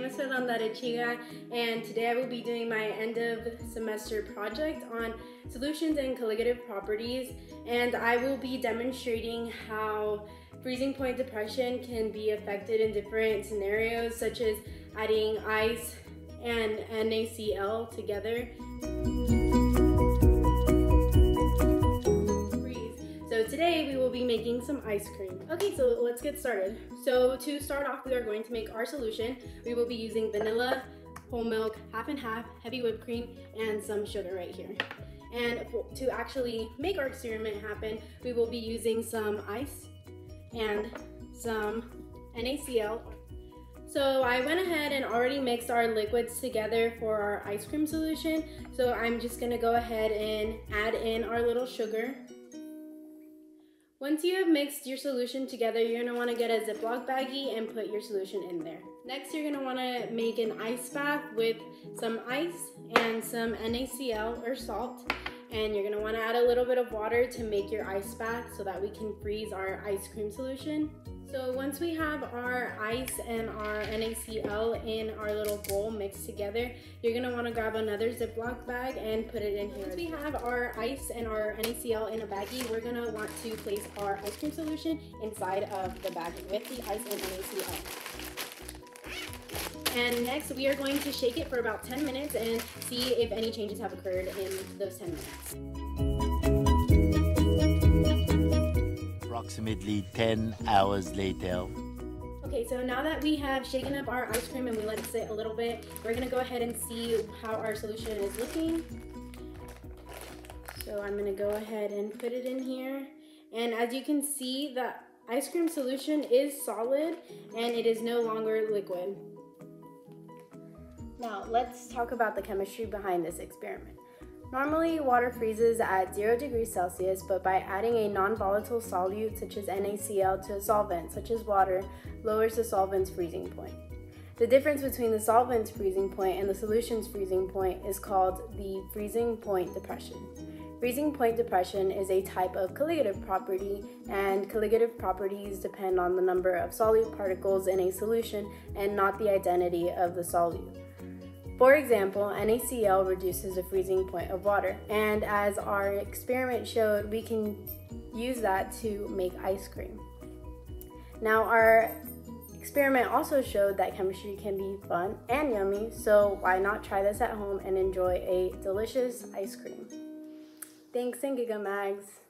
Fernanda Arechiga and today I will be doing my end of semester project on solutions and colligative properties and I will be demonstrating how freezing point depression can be affected in different scenarios such as adding ice and NaCl together. Today we will be making some ice cream. Okay, so let's get started. So to start off, we are going to make our solution. We will be using vanilla, whole milk, half and half, heavy whipped cream, and some sugar right here. And to actually make our experiment happen, we will be using some ice and some NaCl. So I went ahead and already mixed our liquids together for our ice cream solution. So I'm just gonna go ahead and add in our little sugar. Once you have mixed your solution together, you're gonna wanna get a Ziploc baggie and put your solution in there. Next, you're gonna wanna make an ice bath with some ice and some NaCl or salt. And you're gonna wanna add a little bit of water to make your ice bath so that we can freeze our ice cream solution. So once we have our ice and our NaCl in our little bowl mixed together, you're gonna wanna grab another Ziploc bag and put it in here. Once we have our ice and our NaCl in a baggie, we're gonna want to place our ice cream solution inside of the baggie with the ice and NaCl. And next we are going to shake it for about 10 minutes and see if any changes have occurred in those 10 minutes. Approximately 10 hours later. Okay, so now that we have shaken up our ice cream and we let it sit a little bit, we're gonna go ahead and see how our solution is looking. So I'm gonna go ahead and put it in here. And as you can see, the ice cream solution is solid and it is no longer liquid. Now, let's talk about the chemistry behind this experiment. Normally, water freezes at 0 degrees Celsius, but by adding a non-volatile solute such as NaCl to a solvent such as water, lowers the solvent's freezing point. The difference between the solvent's freezing point and the solution's freezing point is called the freezing point depression. Freezing point depression is a type of colligative property, and colligative properties depend on the number of solute particles in a solution and not the identity of the solute. For example, NaCl reduces the freezing point of water, and as our experiment showed, we can use that to make ice cream. Now, our experiment also showed that chemistry can be fun and yummy, so why not try this at home and enjoy a delicious ice cream? Thanks and Gigamags!